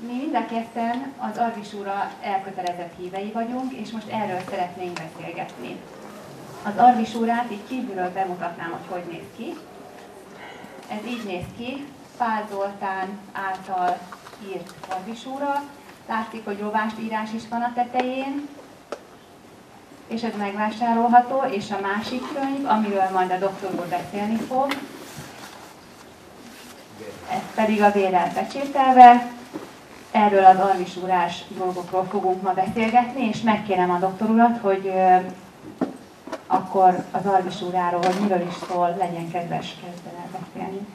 Mi mind a ketten az Arvisúra elkötelezett hívei vagyunk, és most erről szeretnénk beszélgetni. Az Arvisúrát így kívülről bemutatnám, hogy hogy néz ki. Ez így néz ki, Pál Zoltán által írt Arvisúra. Látszik, hogy írás is van a tetején, és ez megvásárolható, és a másik könyv, amiről majd a doktor úr beszélni fog, ez pedig a vérrel pecsételve, erről az alvisúrás dolgokról fogunk ma beszélgetni, és megkérem a doktor urat, hogy akkor az alvisúráról, hogy miről is szól, legyen kedves kezden beszélni.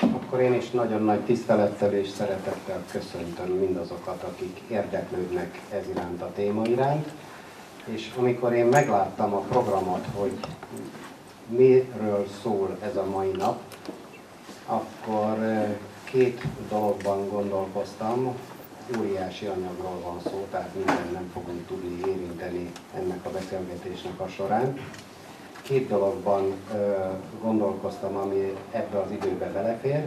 Akkor én is nagyon nagy tisztelettel és szeretettel köszöntöm mindazokat, akik érdeklődnek ez iránt a téma iránt. És amikor én megláttam a programot, hogy miről szól ez a mai nap, akkor két dologban gondolkoztam, óriási anyagról van szó, tehát minden nem fogunk tudni érinteni ennek a beszélgetésnek a során. Két dologban gondolkoztam, ami ebbe az időbe belefér.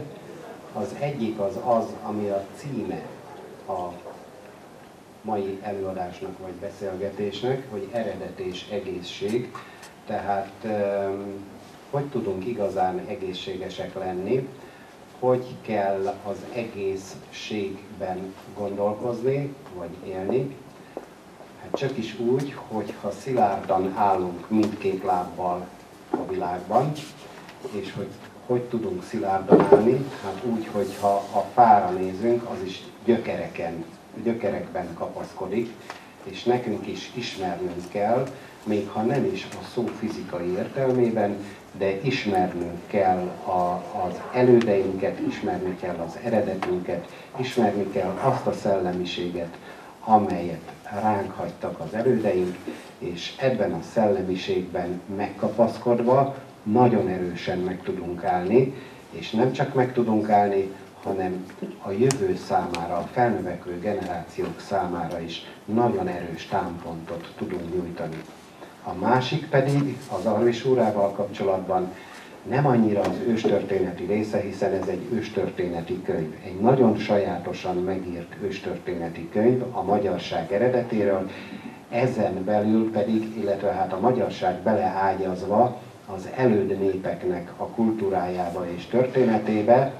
Az egyik az az, ami a címe a mai előadásnak vagy beszélgetésnek, hogy eredet és egészség. Tehát hogy tudunk igazán egészségesek lenni, hogy kell az egészségben gondolkozni, vagy élni. Hát csak is úgy, hogyha szilárdan állunk mindkét lábbal a világban, és hogy hogy tudunk szilárdan állni? Hát úgy, hogyha a fára nézünk, az is gyökereken, gyökerekben kapaszkodik, és nekünk is ismernünk kell, még ha nem is a szó fizikai értelmében, de ismernünk kell a, az elődeinket, ismerni kell az eredetünket, ismerni kell azt a szellemiséget, amelyet ránk hagytak az elődeink, és ebben a szellemiségben megkapaszkodva nagyon erősen meg tudunk állni, és nem csak meg tudunk állni, hanem a jövő számára, a felnövekvő generációk számára is nagyon erős támpontot tudunk nyújtani. A másik pedig az Arvisúrával kapcsolatban nem annyira az őstörténeti része, hiszen ez egy őstörténeti könyv. Egy nagyon sajátosan megírt őstörténeti könyv a magyarság eredetéről, ezen belül pedig, illetve hát a magyarság beleágyazva az előd népeknek a kultúrájába és történetébe,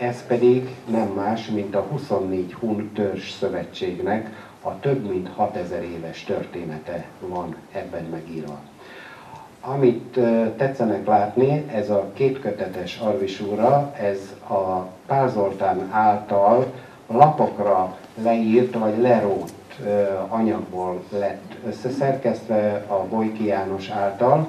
ez pedig nem más, mint a 24 Hun Törzs Szövetségnek a több mint 6000 éves története van ebben megírva. Amit tetszenek látni, ez a kétkötetes arvisúra, ez a Pál Zoltán által lapokra leírt vagy lerótt anyagból lett összeszerkesztve a Bojki János által.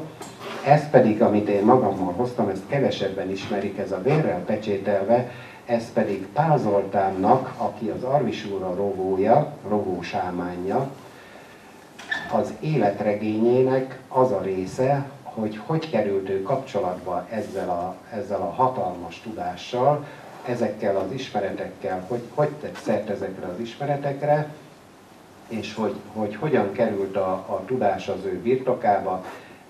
Ez pedig, amit én magammal hoztam, ezt kevesebben ismerik, ez a vérrel pecsételve, ez pedig Pál Zoltánnak, aki az Arvisúra rogója, rogó sámánja, az életregényének az a része, hogy hogy került ő kapcsolatba ezzel a, ezzel a hatalmas tudással, ezekkel az ismeretekkel, hogy hogy tett szert ezekre az ismeretekre, és hogy, hogy hogyan került a, a tudás az ő birtokába,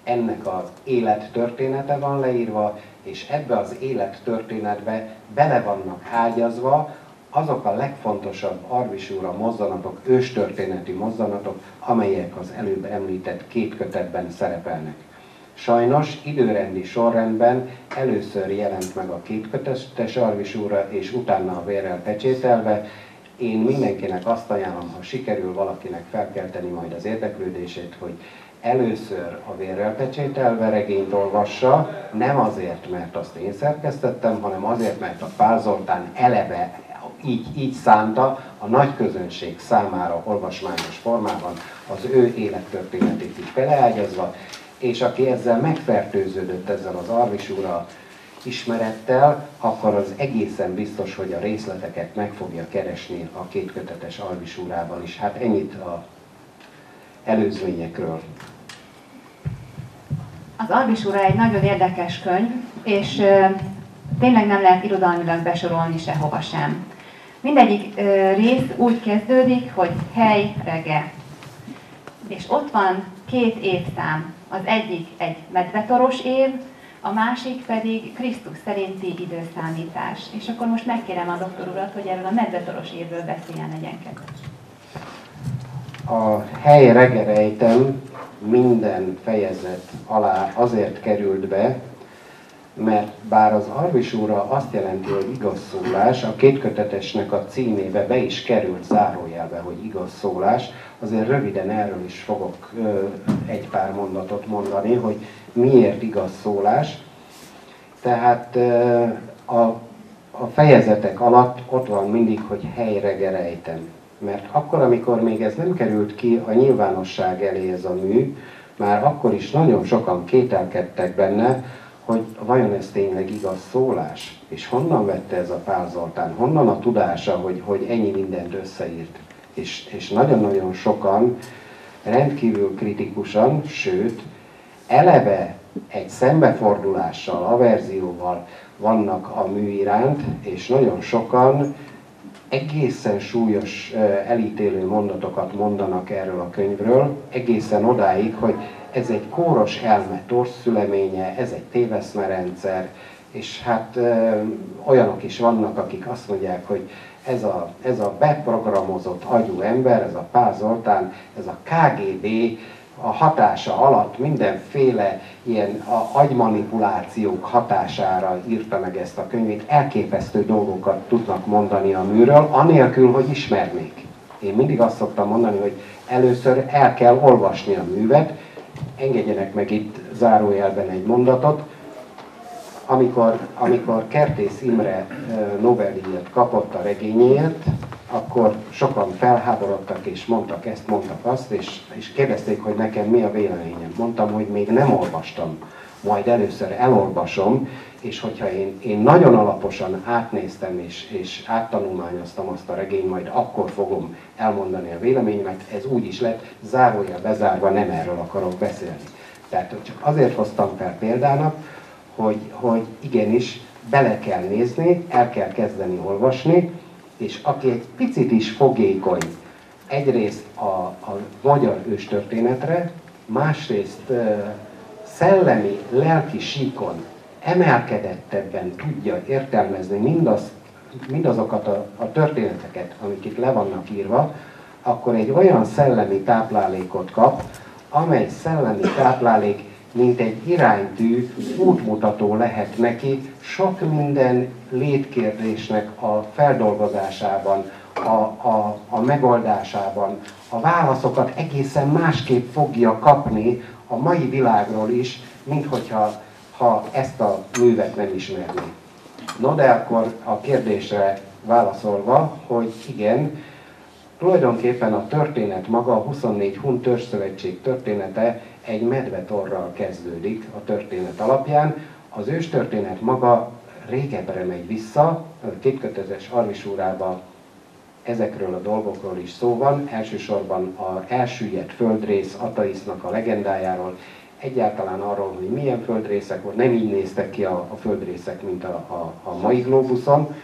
ennek az élettörténete van leírva, és ebbe az élettörténetbe bele vannak ágyazva azok a legfontosabb arvisúra mozzanatok, őstörténeti mozzanatok, amelyek az előbb említett két kötetben szerepelnek. Sajnos időrendi sorrendben először jelent meg a két kötetes arvisúra, és utána a vérrel pecsételve. Én mindenkinek azt ajánlom, ha sikerül valakinek felkelteni majd az érdeklődését, hogy először a vérrel pecsételve regényt olvassa, nem azért, mert azt én szerkesztettem, hanem azért, mert a Pál Zoltán eleve így, így szánta a nagy közönség számára olvasmányos formában az ő élettörténetét is beleágyazva, és aki ezzel megfertőződött ezzel az Arvisúra ismerettel, akkor az egészen biztos, hogy a részleteket meg fogja keresni a kétkötetes Arvisúrában is. Hát ennyit a előzményekről. Az Albisúra egy nagyon érdekes könyv, és tényleg nem lehet irodalmilag besorolni sehova sem. Mindegyik rész úgy kezdődik, hogy hely, rege. És ott van két évszám. Az egyik egy medvetoros év, a másik pedig Krisztus szerinti időszámítás. És akkor most megkérem a doktor urat, hogy erről a medvetoros évről beszéljen egyenket. A hely regerejtem minden fejezet alá azért került be, mert bár az Arvisúra azt jelenti, hogy igaz szólás, a kétkötetesnek a címébe be is került zárójelbe, hogy igaz szólás, azért röviden erről is fogok egy pár mondatot mondani, hogy miért igaz szólás. Tehát a, a fejezetek alatt ott van mindig, hogy helyre gerejtem. Mert akkor, amikor még ez nem került ki a nyilvánosság elé ez a mű, már akkor is nagyon sokan kételkedtek benne, hogy vajon ez tényleg igaz szólás? És honnan vette ez a Pál Zoltán? Honnan a tudása, hogy, hogy ennyi mindent összeírt? És, és nagyon-nagyon sokan rendkívül kritikusan, sőt, eleve egy szembefordulással, averzióval vannak a mű iránt, és nagyon sokan egészen súlyos elítélő mondatokat mondanak erről a könyvről, egészen odáig, hogy ez egy kóros elme torszüleménye, ez egy téveszmerendszer, és hát ö, olyanok is vannak, akik azt mondják, hogy ez a, ez a beprogramozott agyú ember, ez a Pál Zoltán, ez a KGB a hatása alatt mindenféle ilyen agymanipulációk hatására írta meg ezt a könyvét, elképesztő dolgokat tudnak mondani a műről, anélkül, hogy ismernék. Én mindig azt szoktam mondani, hogy először el kell olvasni a művet, engedjenek meg itt zárójelben egy mondatot. Amikor, amikor Kertész Imre Nobel-díjat kapott a regényéért, akkor sokan felháborodtak és mondtak ezt, mondtak azt, és, és kérdezték, hogy nekem mi a véleményem. Mondtam, hogy még nem olvastam, majd először elolvasom, és hogyha én, én nagyon alaposan átnéztem és, és áttanulmányoztam azt a regényt, majd akkor fogom elmondani a véleményemet, ez úgy is lett, zárója bezárva, nem erről akarok beszélni. Tehát csak azért hoztam fel példának, hogy, hogy igenis bele kell nézni, el kell kezdeni olvasni, és aki egy picit is fogékony, egyrészt a, a magyar őstörténetre, másrészt szellemi, lelki síkon emelkedettebben tudja értelmezni mindaz, mindazokat a, a történeteket, amik itt le vannak írva, akkor egy olyan szellemi táplálékot kap, amely szellemi táplálék mint egy iránytű útmutató lehet neki sok minden létkérdésnek a feldolgozásában, a, a, a megoldásában. A válaszokat egészen másképp fogja kapni a mai világról is, mint hogyha ha ezt a művet nem ismerné. No de akkor a kérdésre válaszolva, hogy igen, tulajdonképpen a történet maga, a 24 Hun Törzszövetség története egy medvetorral kezdődik a történet alapján. Az őstörténet maga régebbre megy vissza, a kétkötözes Arvisúrában ezekről a dolgokról is szó van, elsősorban a elsüllyedt földrész Ataisznak a legendájáról, egyáltalán arról, hogy milyen földrészek volt, nem így néztek ki a, a földrészek, mint a, a, a mai globuszon,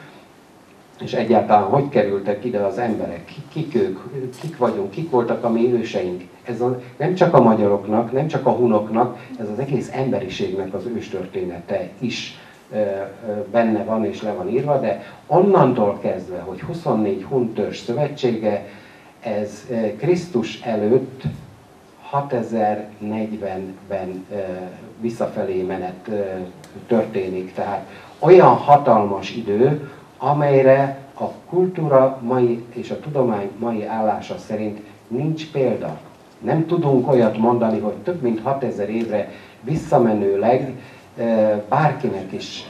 és egyáltalán hogy kerültek ide az emberek, kik ők, kik vagyunk, kik voltak a mi őseink. Ez a, nem csak a magyaroknak, nem csak a hunoknak, ez az egész emberiségnek az őstörténete is benne van és le van írva, de onnantól kezdve, hogy 24 huntörs szövetsége, ez Krisztus előtt 6040-ben visszafelé menet történik. Tehát olyan hatalmas idő, amelyre a kultúra mai és a tudomány mai állása szerint nincs példa. Nem tudunk olyat mondani, hogy több mint 6000 évre visszamenőleg bárkinek is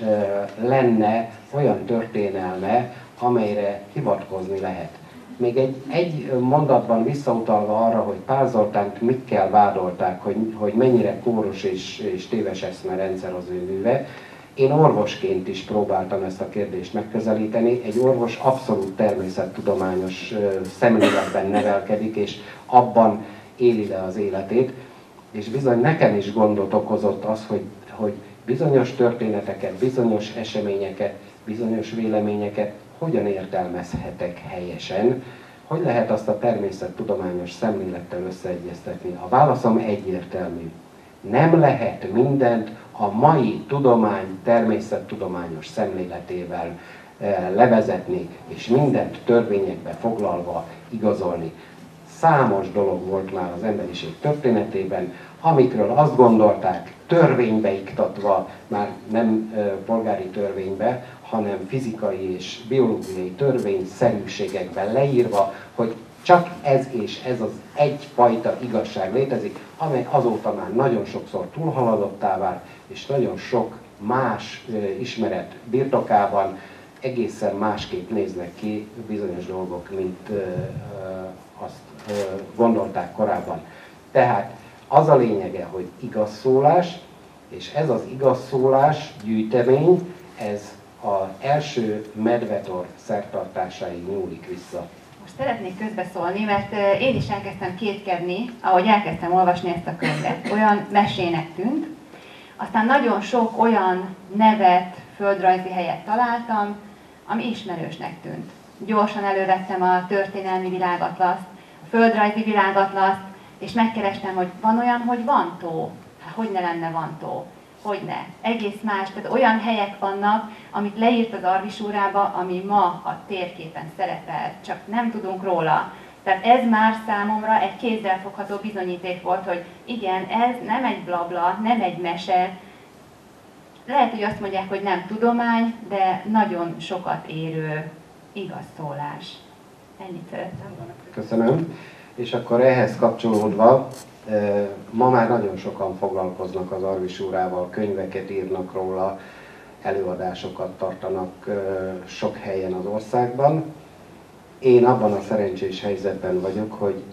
lenne olyan történelme, amelyre hivatkozni lehet. Még egy, egy mondatban visszautalva arra, hogy Pál Zoltánt mikkel vádolták, hogy, hogy mennyire kóros és, és téves eszmerendszer az ő műve, én orvosként is próbáltam ezt a kérdést megközelíteni. Egy orvos abszolút természettudományos szemléletben nevelkedik, és abban éli le az életét. És bizony nekem is gondot okozott az, hogy, hogy bizonyos történeteket, bizonyos eseményeket, bizonyos véleményeket hogyan értelmezhetek helyesen, hogy lehet azt a természettudományos szemlélettel összeegyeztetni. A válaszom egyértelmű. Nem lehet mindent a mai tudomány természettudományos szemléletével eh, levezetni, és mindent törvényekbe foglalva igazolni. Számos dolog volt már az emberiség történetében, amikről azt gondolták, törvénybe iktatva, már nem eh, polgári törvénybe, hanem fizikai és biológiai törvényszerűségekben leírva, hogy csak ez és ez az egyfajta igazság létezik, amely azóta már nagyon sokszor túlhaladottá vált, és nagyon sok más ismeret birtokában egészen másképp néznek ki bizonyos dolgok, mint azt gondolták korábban. Tehát az a lényege, hogy igaz szólás, és ez az igaz szólás gyűjtemény, ez az első medvetor szertartásáig nyúlik vissza. Most szeretnék közbeszólni, mert én is elkezdtem kétkedni, ahogy elkezdtem olvasni ezt a könyvet. Olyan mesének tűnt, aztán nagyon sok olyan nevet, földrajzi helyet találtam, ami ismerősnek tűnt. Gyorsan elővettem a történelmi világatlaszt, a földrajzi világatlaszt, és megkerestem, hogy van olyan, hogy van tó. Hát hogy ne lenne van tó? Hogy ne? Egész más, tehát olyan helyek vannak, amit leírt az Arvisúrába, ami ma a térképen szerepel, csak nem tudunk róla. Tehát ez már számomra egy kézzelfogható bizonyíték volt, hogy igen, ez nem egy blabla, nem egy mese. Lehet, hogy azt mondják, hogy nem tudomány, de nagyon sokat érő igaz szólás. Ennyit szerettem volna. Köszönöm. És akkor ehhez kapcsolódva, ma már nagyon sokan foglalkoznak az Arvisúrával, könyveket írnak róla, előadásokat tartanak sok helyen az országban én abban a szerencsés helyzetben vagyok, hogy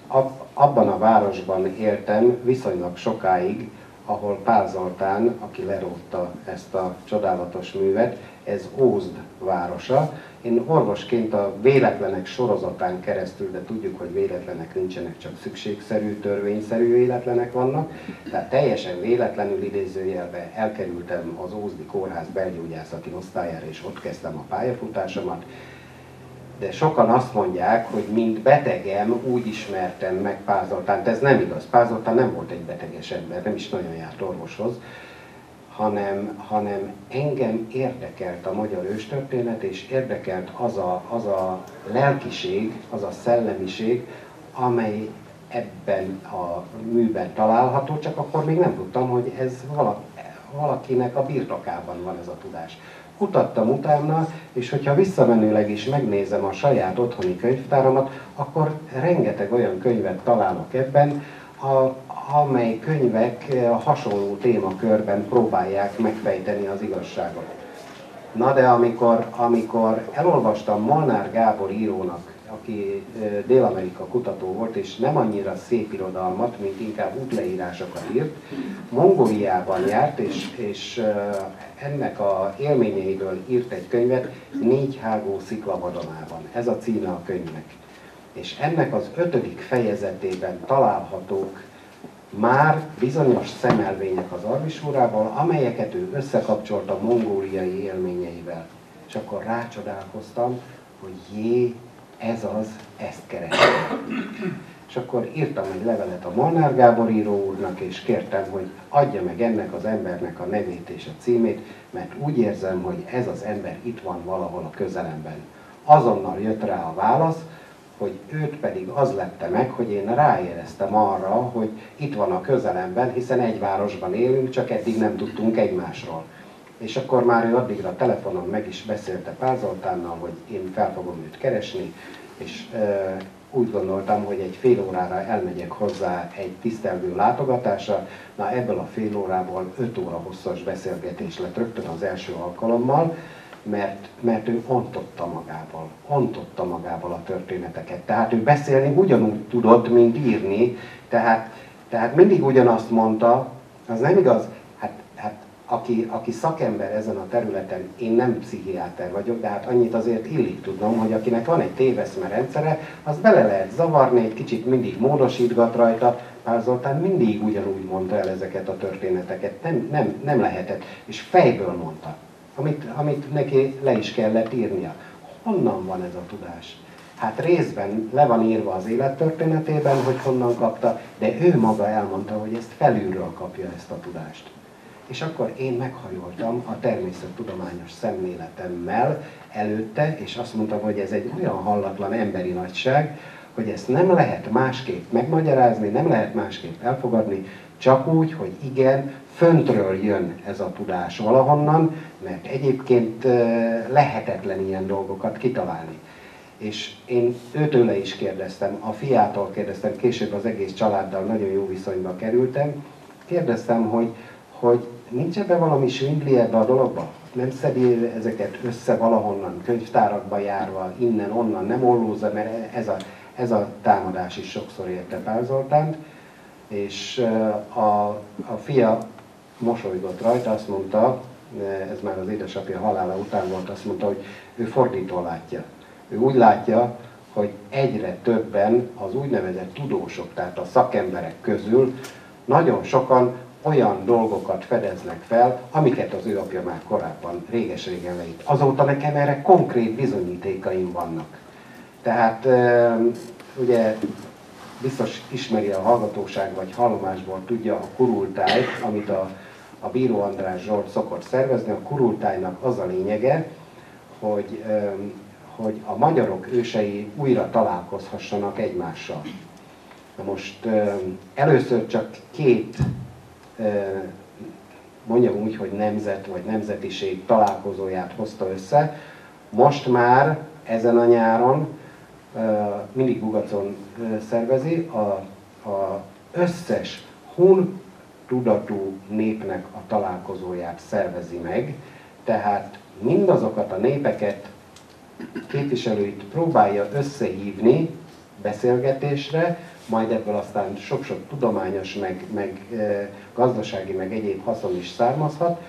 abban a városban éltem viszonylag sokáig, ahol Pál Zoltán, aki lerótta ezt a csodálatos művet, ez Ózd városa. Én orvosként a véletlenek sorozatán keresztül, de tudjuk, hogy véletlenek nincsenek, csak szükségszerű, törvényszerű véletlenek vannak, tehát teljesen véletlenül idézőjelbe elkerültem az Ózdi Kórház belgyógyászati osztályára, és ott kezdtem a pályafutásomat, de sokan azt mondják, hogy mint betegem úgy ismertem meg Pázoltánt. Ez nem igaz. Pázoltán nem volt egy beteges ember, nem is nagyon járt orvoshoz, hanem, hanem engem érdekelt a magyar őstörténet, és érdekelt az a, az a lelkiség, az a szellemiség, amely ebben a műben található, csak akkor még nem tudtam, hogy ez valakinek a birtokában van ez a tudás kutattam utána, és hogyha visszamenőleg is megnézem a saját otthoni könyvtáramat, akkor rengeteg olyan könyvet találok ebben, a, amely könyvek a hasonló témakörben próbálják megfejteni az igazságot. Na de amikor, amikor elolvastam Molnár Gábor írónak aki Dél-Amerika kutató volt, és nem annyira szép irodalmat, mint inkább útleírásokat írt. Mongóliában járt, és, és ennek a élményeiből írt egy könyvet, Négy hágó sziklavadonában. Ez a címe a könyvnek. És ennek az ötödik fejezetében találhatók már bizonyos szemelvények az Arvisúrával, amelyeket ő összekapcsolt a mongóliai élményeivel. És akkor rácsodálkoztam, hogy jé, ez az, ezt keresem. És akkor írtam egy levelet a Molnár Gábor író úrnak, és kértem, hogy adja meg ennek az embernek a nevét és a címét, mert úgy érzem, hogy ez az ember itt van valahol a közelemben. Azonnal jött rá a válasz, hogy őt pedig az lette meg, hogy én ráéreztem arra, hogy itt van a közelemben, hiszen egy városban élünk, csak eddig nem tudtunk egymásról. És akkor már ő addigra telefonon meg is beszélte Pál Zoltánnal, hogy én fel fogom őt keresni, és e, úgy gondoltam, hogy egy fél órára elmegyek hozzá egy tisztelgő látogatásra. Na ebből a fél órából öt óra hosszas beszélgetés lett rögtön az első alkalommal, mert, mert ő ontotta magával, ontotta magával a történeteket. Tehát ő beszélni ugyanúgy tudott, mint írni, tehát, tehát mindig ugyanazt mondta, az nem igaz, aki, aki szakember ezen a területen, én nem pszichiáter vagyok, de hát annyit azért illik tudnom, hogy akinek van egy téveszme rendszere, az bele lehet zavarni, egy kicsit mindig módosítgat rajta, Pál Zoltán mindig ugyanúgy mondta el ezeket a történeteket, nem, nem, nem lehetett, és fejből mondta, amit, amit neki le is kellett írnia. Honnan van ez a tudás? Hát részben le van írva az élettörténetében, hogy honnan kapta, de ő maga elmondta, hogy ezt felülről kapja ezt a tudást. És akkor én meghajoltam a természettudományos szemléletemmel előtte, és azt mondtam, hogy ez egy olyan hallatlan emberi nagyság, hogy ezt nem lehet másképp megmagyarázni, nem lehet másképp elfogadni, csak úgy, hogy igen, föntről jön ez a tudás valahonnan, mert egyébként lehetetlen ilyen dolgokat kitalálni. És én őtőle is kérdeztem, a fiától kérdeztem, később az egész családdal nagyon jó viszonyba kerültem, kérdeztem, hogy, hogy nincs ebben valami svindli ebbe a dologba? Nem szedi ezeket össze valahonnan, könyvtárakba járva, innen, onnan, nem ollózza, mert ez a, ez a támadás is sokszor érte Pál Zoltánt. És a, a fia mosolygott rajta, azt mondta, ez már az édesapja halála után volt, azt mondta, hogy ő fordítva látja. Ő úgy látja, hogy egyre többen az úgynevezett tudósok, tehát a szakemberek közül nagyon sokan olyan dolgokat fedeznek fel, amiket az ő apja már korábban réges-régen leírt. Azóta nekem erre konkrét bizonyítékaim vannak. Tehát ugye biztos ismeri a hallgatóság, vagy hallomásból tudja a kurultájt, amit a, a Bíró András Zsolt szokott szervezni. A kurultájnak az a lényege, hogy, hogy a magyarok ősei újra találkozhassanak egymással. Na most először csak két mondjam úgy, hogy nemzet vagy nemzetiség találkozóját hozta össze. Most már ezen a nyáron mindig Bugacon szervezi a, összes hun tudatú népnek a találkozóját szervezi meg, tehát mindazokat a népeket, képviselőit próbálja összehívni beszélgetésre, majd ebből aztán sok-sok tudományos, meg, meg e, gazdasági, meg egyéb haszon is származhat,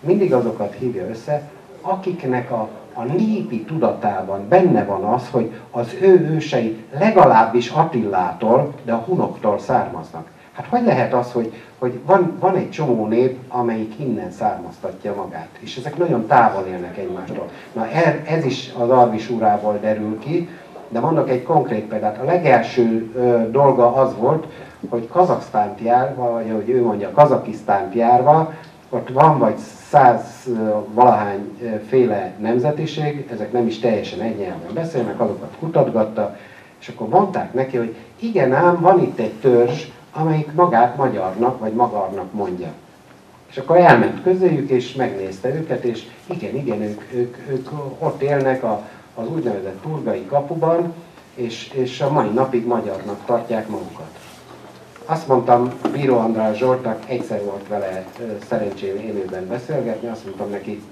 mindig azokat hívja össze, akiknek a, a népi tudatában benne van az, hogy az ő ősei legalábbis Attillától, de a hunoktól származnak. Hát hogy lehet az, hogy, hogy van, van egy csomó nép, amelyik innen származtatja magát, és ezek nagyon távol élnek egymástól. Na ez, ez is az Arvis úrából derül ki, de mondok egy konkrét példát. A legelső ö, dolga az volt, hogy Kazaksztánt járva, vagy ahogy ő mondja, Kazakisztánt járva, ott van vagy száz valahány féle nemzetiség, ezek nem is teljesen egy nyelven beszélnek, azokat kutatgatta, és akkor mondták neki, hogy igen ám, van itt egy törzs, amelyik magát magyarnak vagy magarnak mondja. És akkor elment közéjük, és megnézte őket, és igen, igen, ők, ők, ők ott élnek a, az úgynevezett turgai kapuban, és, és a mai napig magyarnak tartják magukat. Azt mondtam Bíró András Zsoltak, egyszer volt vele szerencsém élőben beszélgetni, azt mondtam neki,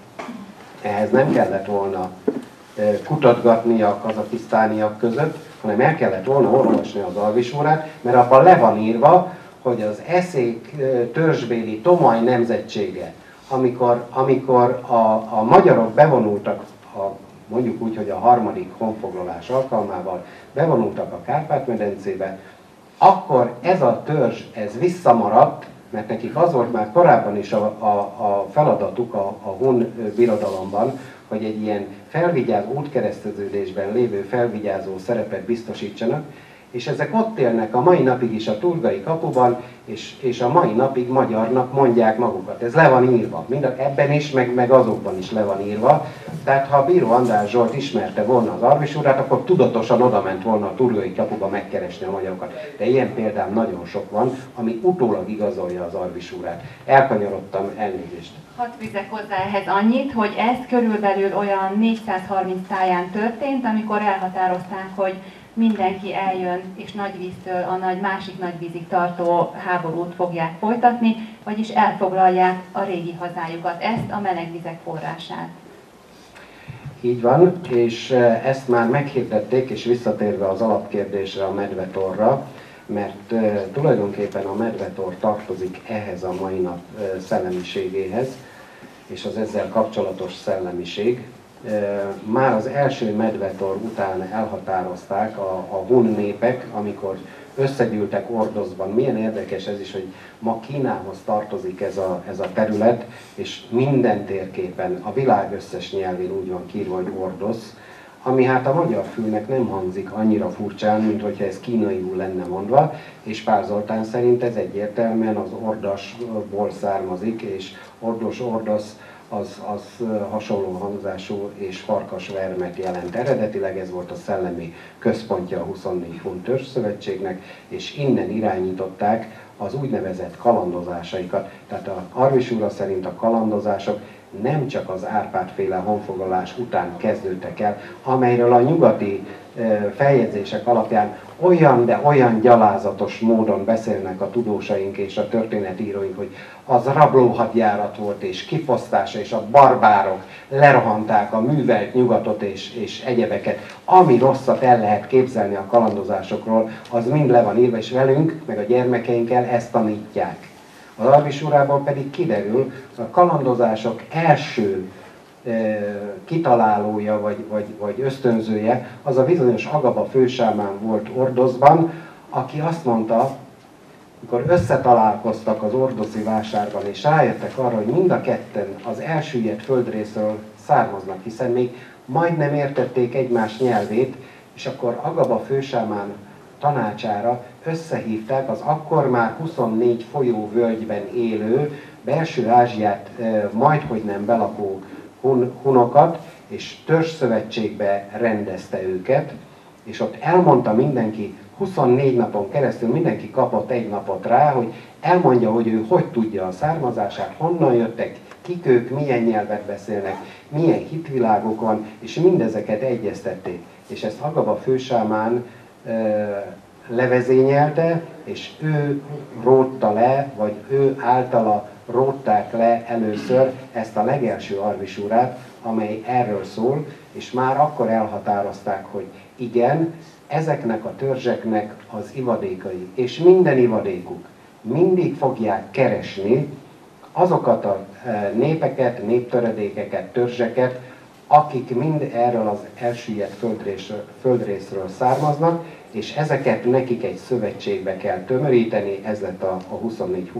ehhez nem kellett volna kutatgatni a kazakisztániak között, hanem el kellett volna olvasni az alvisórát, mert abban le van írva, hogy az eszék törzsbéli tomaj nemzetsége, amikor, amikor a, a magyarok bevonultak mondjuk úgy, hogy a harmadik honfoglalás alkalmával bevonultak a Kárpát-medencébe, akkor ez a törzs, ez visszamaradt, mert nekik az volt már korábban is a, a, a feladatuk a, a Hun birodalomban, hogy egy ilyen felvigyázó útkereszteződésben lévő felvigyázó szerepet biztosítsanak, és ezek ott élnek a mai napig is a turgai kapuban, és, és a mai napig magyarnak mondják magukat. Ez le van írva. Mind ebben is, meg, meg azokban is le van írva. Tehát ha a bíró András Zsolt ismerte volna az Arvis urát, akkor tudatosan oda ment volna a turgai kapuba megkeresni a magyarokat. De ilyen példám nagyon sok van, ami utólag igazolja az Arvis urát. Elkanyarodtam, elnézést. Hadd vizek hozzá ehhez annyit, hogy ez körülbelül olyan 430 táján történt, amikor elhatározták, hogy mindenki eljön, és nagyvíztől a nagy, másik nagyvízig tartó háborút fogják folytatni, vagyis elfoglalják a régi hazájukat, ezt a melegvizek forrását. Így van, és e, ezt már meghirdették, és visszatérve az alapkérdésre, a medvetorra, mert e, tulajdonképpen a medvetor tartozik ehhez a mai nap e, szellemiségéhez, és az ezzel kapcsolatos szellemiség, már az első medvetor után elhatározták a, a hun népek, amikor összegyűltek Ordozban. Milyen érdekes ez is, hogy ma Kínához tartozik ez a, ez a terület, és minden térképen, a világ összes nyelvén úgy van kírva, hogy Ordoz, ami hát a magyar fülnek nem hangzik annyira furcsán, mint hogyha ez kínaiul lenne mondva, és Pál Zoltán szerint ez egyértelműen az ordasból származik, és ordos ordasz az, az hasonló hangzású és farkas vermet jelent. Eredetileg ez volt a szellemi központja a 24 Huntős Szövetségnek, és innen irányították az úgynevezett kalandozásaikat. Tehát a Arvis úra szerint a kalandozások nem csak az Árpád-féle honfoglalás után kezdődtek el, amelyről a nyugati feljegyzések alapján olyan, de olyan gyalázatos módon beszélnek a tudósaink és a történetíróink, hogy az rablóhadjárat volt, és kifosztása, és a barbárok lerohanták a művelt nyugatot és, és egyebeket. Ami rosszat el lehet képzelni a kalandozásokról, az mind le van írva, és velünk, meg a gyermekeinkkel ezt tanítják. Az Arvisúrából pedig kiderül, a kalandozások első kitalálója vagy, vagy, vagy ösztönzője az a bizonyos Agaba fősámán volt Ordozban, aki azt mondta, amikor összetalálkoztak az ordoszi vásárban, és rájöttek arra, hogy mind a ketten az elsüllyedt földrészről származnak, hiszen még majdnem értették egymás nyelvét, és akkor Agaba fősámán tanácsára összehívták az akkor már 24 folyóvölgyben élő, belső Ázsiát majd hogy nem belakó hun, hunokat, és törzszövetségbe rendezte őket, és ott elmondta mindenki, 24 napon keresztül mindenki kapott egy napot rá, hogy elmondja, hogy ő hogy tudja a származását, honnan jöttek, kik ők, milyen nyelvet beszélnek, milyen hitvilágok van, és mindezeket egyeztették. És ezt Agaba fősámán levezényelte, és ő rótta le, vagy ő általa rótták le először ezt a legelső arvisúrát, amely erről szól, és már akkor elhatározták, hogy igen, ezeknek a törzseknek az ivadékai, és minden ivadékuk mindig fogják keresni azokat a e, népeket, néptöredékeket, törzseket, akik mind erről az elsüllyedt földrészről, földrészről származnak, és ezeket nekik egy szövetségbe kell tömöríteni, ez lett a, a 24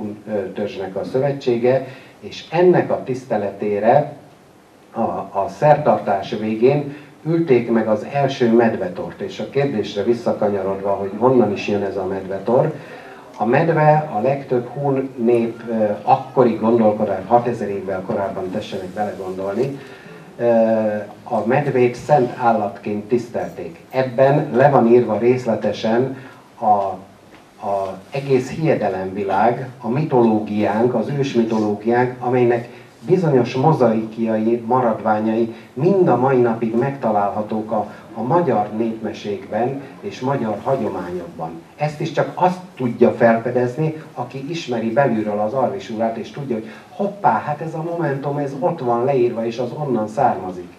törzsnek a szövetsége, és ennek a tiszteletére a, a szertartás végén ülték meg az első medvetort, és a kérdésre visszakanyarodva, hogy honnan is jön ez a medvetor, a medve a legtöbb hun nép akkori gondolkodás, 6000 évvel korábban tessenek belegondolni, a medvét szent állatként tisztelték. Ebben le van írva részletesen a, a egész hiedelemvilág, a mitológiánk, az ős mitológiánk, amelynek bizonyos mozaikiai maradványai mind a mai napig megtalálhatók a, a magyar népmesékben és magyar hagyományokban. Ezt is csak azt tudja felfedezni, aki ismeri belülről az arvisúrát, és tudja, hogy hoppá, hát ez a momentum, ez ott van leírva, és az onnan származik.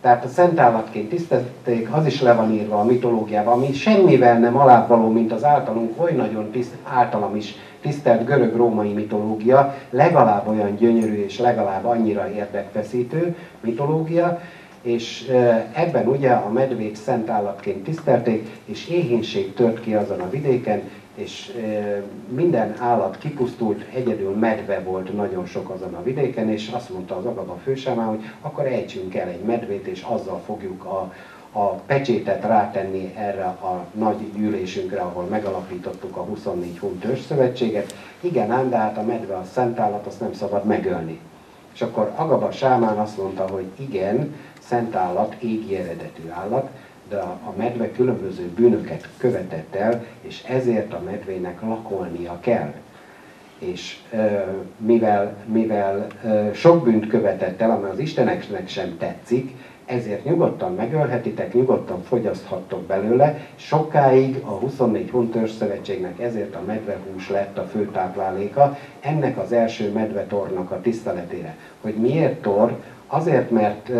Tehát a szent állatként tisztelték, az is le van írva a mitológiában, ami semmivel nem alábbvaló, mint az általunk oly nagyon tiszt, általam is tisztelt görög-római mitológia, legalább olyan gyönyörű és legalább annyira érdekfeszítő mitológia, és ebben ugye a medvét szent állatként tisztelték, és éhínség tört ki azon a vidéken, és minden állat kipusztult, egyedül medve volt nagyon sok azon a vidéken, és azt mondta az Agaba fősámán, hogy akkor ejtsünk el egy medvét, és azzal fogjuk a, a pecsétet rátenni erre a nagy gyűlésünkre, ahol megalapítottuk a 24 Huntős Szövetséget. Igen, ám, de hát a medve a szent állat, azt nem szabad megölni. És akkor Agaba Sámán azt mondta, hogy igen, szent állat, égi eredetű állat, de a medve különböző bűnöket követett el, és ezért a medvének lakolnia kell. És mivel, mivel sok bűnt követett el, ami az Isteneknek sem tetszik, ezért nyugodtan megölhetitek, nyugodtan fogyaszthattok belőle. Sokáig a 24 Huntőrs Szövetségnek ezért a medvehús lett a fő tápláléka, ennek az első medvetornak a tiszteletére. Hogy miért tor? Azért, mert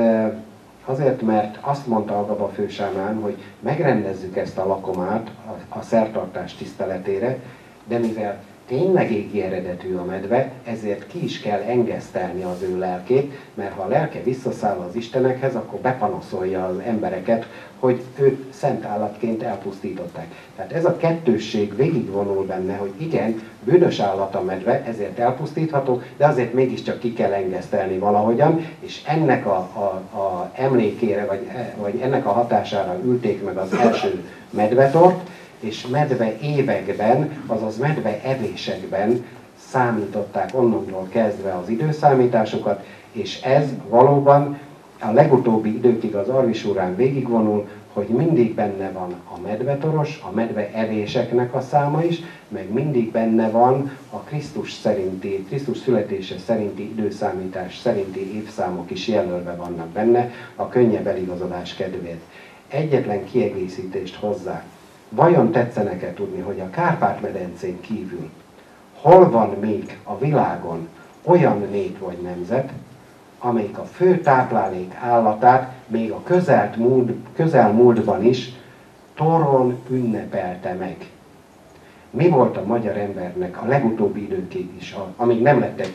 Azért, mert azt mondta a Gaba fősámán, hogy megrendezzük ezt a lakomát a, a szertartás tiszteletére, de mivel tényleg égi eredetű a medve, ezért ki is kell engesztelni az ő lelkét, mert ha a lelke visszaszáll az Istenekhez, akkor bepanaszolja az embereket, hogy őt szent állatként elpusztították. Tehát ez a kettősség végigvonul benne, hogy igen, bűnös állat a medve, ezért elpusztítható, de azért mégiscsak ki kell engesztelni valahogyan, és ennek a, a, a emlékére, vagy, vagy ennek a hatására ülték meg az első medvetort, és medve években, azaz medve evésekben számították onnantól kezdve az időszámításokat, és ez valóban a legutóbbi időkig az Arvisúrán végigvonul, hogy mindig benne van a medvetoros, a medve evéseknek a száma is, meg mindig benne van a Krisztus szerinti, Krisztus születése szerinti időszámítás szerinti évszámok is jelölve vannak benne a könnyebb eligazolás kedvéért. Egyetlen kiegészítést hozzá. Vajon tetszenek-e tudni, hogy a Kárpát-medencén kívül hol van még a világon olyan nép vagy nemzet, amelyik a fő táplálék állatát még a közelt múlt, közelmúltban is toron ünnepelte meg. Mi volt a magyar embernek a legutóbbi időkig is, amíg nem lettek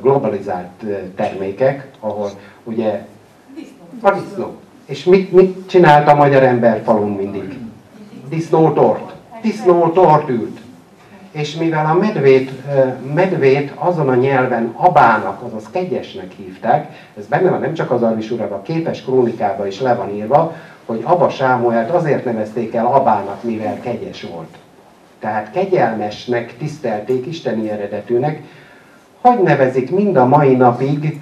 globalizált termékek, ahol ugye a disznó. És mit, mit csinált a magyar ember falun mindig? Disznótort. Disznótort ült és mivel a medvét, medvét azon a nyelven abának, azaz kegyesnek hívták, ez benne van nem csak az Arvis a képes krónikában is le van írva, hogy Abba Sámuelt azért nevezték el abának, mivel kegyes volt. Tehát kegyelmesnek tisztelték, isteni eredetűnek, hogy nevezik mind a mai napig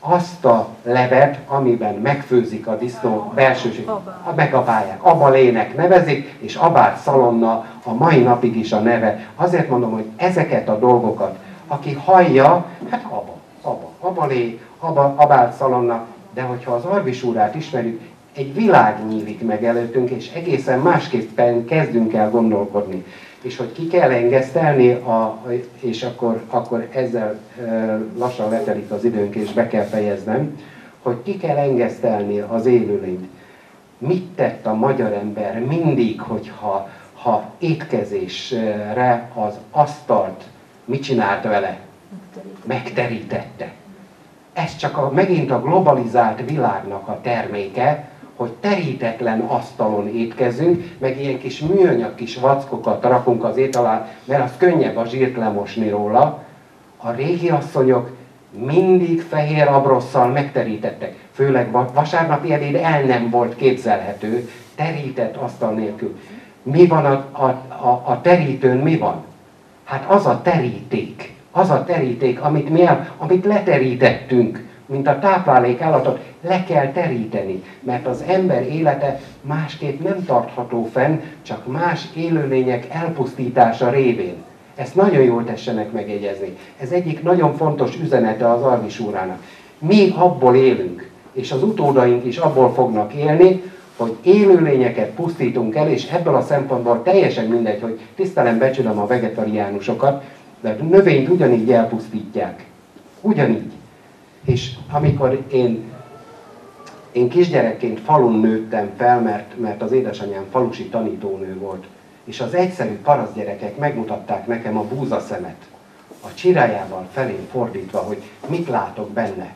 azt a levet, amiben megfőzik a disznó belsőség, megapálják. lének nevezik, és abát szalonna a mai napig is a neve. Azért mondom, hogy ezeket a dolgokat, aki hallja, hát abba, abba, abalé, abba, abát szalonna, de hogyha az arvisúrát ismerjük, egy világ nyílik meg előttünk, és egészen másképpen kezdünk el gondolkodni és hogy ki kell engesztelni, a, és akkor, akkor ezzel lassan letelik az időnk, és be kell fejeznem, hogy ki kell engesztelni az élőlényt. Mit tett a magyar ember mindig, hogyha ha étkezésre az asztalt mit csinált vele? Megterítette. Ez csak a, megint a globalizált világnak a terméke, hogy terítetlen asztalon étkezünk, meg ilyen kis műanyag kis vackokat rakunk az ét alá, mert az könnyebb a zsírt lemosni róla. A régi asszonyok mindig fehér abrosszal megterítettek. Főleg vasárnapi ebéd el nem volt képzelhető, terített asztal nélkül. Mi van a, a, a, a terítőn, mi van? Hát az a teríték, az a teríték, amit mi el, amit leterítettünk mint a táplálék állatot, le kell teríteni, mert az ember élete másképp nem tartható fenn, csak más élőlények elpusztítása révén. Ezt nagyon jól tessenek megjegyezni. Ez egyik nagyon fontos üzenete az Arvisúrának. Mi abból élünk, és az utódaink is abból fognak élni, hogy élőlényeket pusztítunk el, és ebből a szempontból teljesen mindegy, hogy tisztelem, becsülöm a vegetariánusokat, de a növényt ugyanígy elpusztítják. Ugyanígy. És amikor én, én kisgyerekként falun nőttem fel, mert, mert az édesanyám falusi tanítónő volt, és az egyszerű parasztgyerekek megmutatták nekem a búzaszemet, a csirájával felén fordítva, hogy mit látok benne.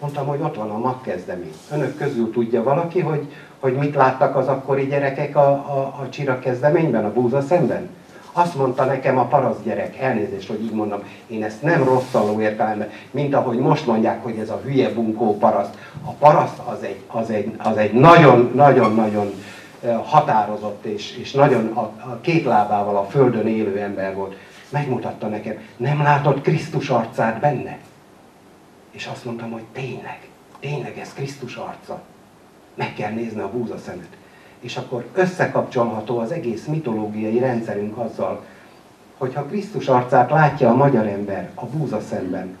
Mondtam, hogy ott van a magkezdemény. Önök közül tudja valaki, hogy, hogy mit láttak az akkori gyerekek a, a, a csira kezdeményben, a búza szemben? Azt mondta nekem a parasz gyerek, elnézést, hogy így mondom, én ezt nem rosszaló értelemben, mint ahogy most mondják, hogy ez a hülye bunkó paraszt. A paraszt az egy, az egy, az egy nagyon, nagyon, nagyon határozott és, és nagyon a, a két lábával a földön élő ember volt. Megmutatta nekem, nem látod Krisztus arcát benne? És azt mondtam, hogy tényleg, tényleg ez Krisztus arca. Meg kell nézni a búza szemet és akkor összekapcsolható az egész mitológiai rendszerünk azzal, hogyha Krisztus arcát látja a magyar ember a búza szemben,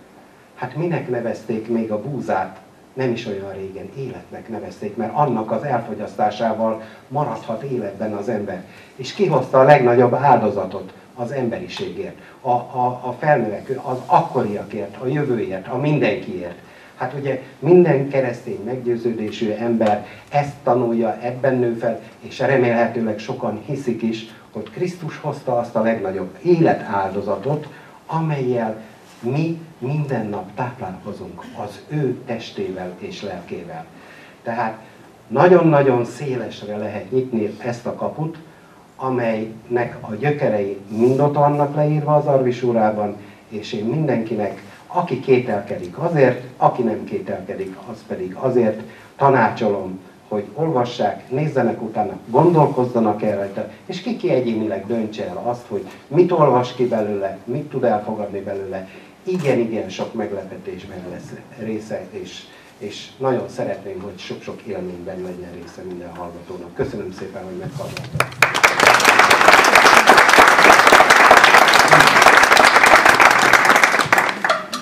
hát minek nevezték még a búzát, nem is olyan régen életnek nevezték, mert annak az elfogyasztásával maradhat életben az ember. És kihozta a legnagyobb áldozatot az emberiségért, a, a, a felnövekő, az akkoriakért, a jövőért, a mindenkiért. Hát ugye minden keresztény meggyőződésű ember ezt tanulja, ebben nő fel, és remélhetőleg sokan hiszik is, hogy Krisztus hozta azt a legnagyobb életáldozatot, amelyel mi minden nap táplálkozunk az ő testével és lelkével. Tehát nagyon-nagyon szélesre lehet nyitni ezt a kaput, amelynek a gyökerei mind ott vannak leírva az Arvisúrában, és én mindenkinek, aki kételkedik azért, aki nem kételkedik, az pedig azért tanácsolom, hogy olvassák, nézzenek utána, gondolkozzanak el rajta, és ki ki egyénileg döntse el azt, hogy mit olvas ki belőle, mit tud elfogadni belőle. Igen-igen sok meglepetésben lesz része, és, és nagyon szeretném, hogy sok-sok élményben legyen része minden hallgatónak. Köszönöm szépen, hogy meghallgattak.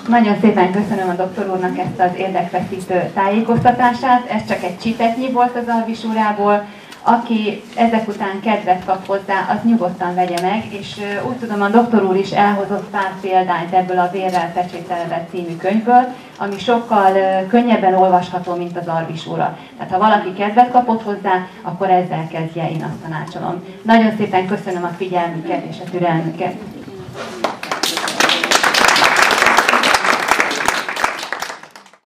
Nagyon szépen köszönöm a doktor úrnak ezt az érdekfeszítő tájékoztatását. Ez csak egy csipetnyi volt az alvisúrából. Aki ezek után kedvet kap hozzá, az nyugodtan vegye meg, és úgy tudom, a doktor úr is elhozott pár példányt ebből a Vérrel pecsételve című könyvből, ami sokkal könnyebben olvasható, mint az Arvisúra. Tehát ha valaki kedvet kapott hozzá, akkor ezzel kezdje, én azt tanácsolom. Nagyon szépen köszönöm a figyelmüket és a türelmüket.